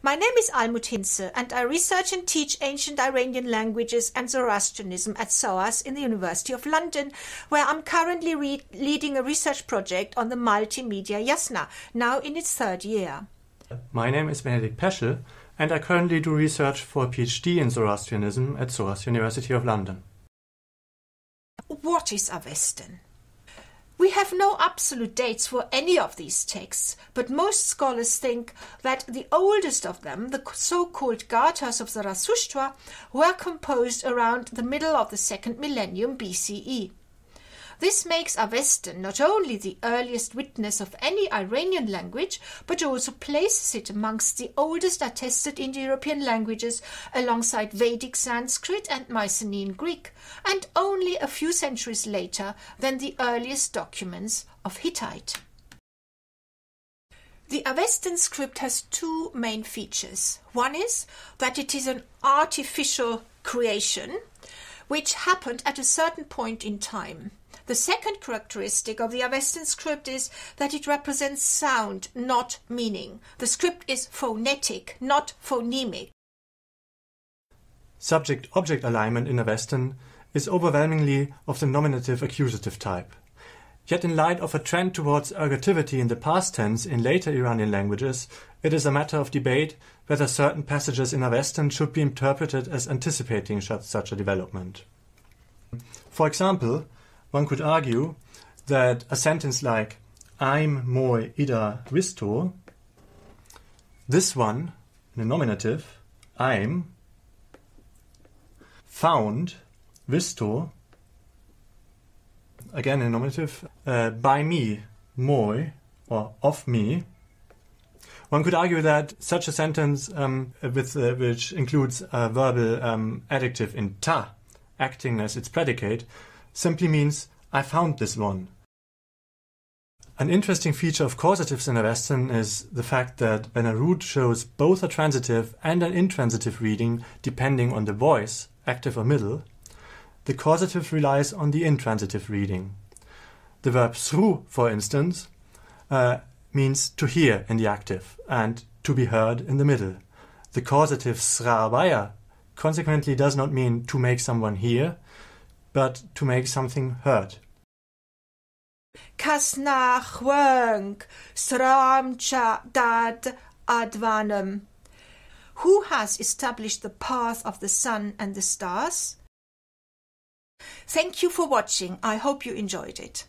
My name is Almut Hintze, and I research and teach ancient Iranian languages and Zoroastrianism at SOAS in the University of London, where I'm currently re- leading a research project on the multimedia Yasna, now in its third year. My name is Benedikt Peschl, and I currently do research for a PhD in Zoroastrianism at SOAS University of London. What is Avestan? Have no absolute dates for any of these texts, but most scholars think that the oldest of them, the so called Gathas of Zarathustra, were composed around the middle of the second millennium BCE. This makes Avestan not only the earliest witness of any Iranian language, but also places it amongst the oldest attested Indo-European languages alongside Vedic Sanskrit and Mycenaean Greek, and only a few centuries later than the earliest documents of Hittite. The Avestan script has two main features. One is that it is an artificial creation which happened at a certain point in time. The second characteristic of the Avestan script is that it represents sound, not meaning. The script is phonetic, not phonemic. Subject object alignment in Avestan is overwhelmingly of the nominative accusative type. Yet, in light of a trend towards ergativity in the past tense in later Iranian languages, it is a matter of debate whether certain passages in Avestan should be interpreted as anticipating such a development. For example, one could argue that a sentence like I'm moi ida visto, this one, in the nominative, I'm, found, visto, again in the nominative, uh, by me, moi, or of me. One could argue that such a sentence, um, with uh, which includes a verbal um, adjective in ta, acting as its predicate, simply means I found this one. An interesting feature of causatives in Avestan is the fact that when a root shows both a transitive and an intransitive reading depending on the voice, active or middle, the causative relies on the intransitive reading. The verb sru, for instance, uh, means to hear in the active and to be heard in the middle. The causative sravaya consequently does not mean to make someone hear, but to make something heard. Kasnachwunk Sramcha Dad Advanam. Who has established the path of the sun and the stars? Thank you for watching. I hope you enjoyed it.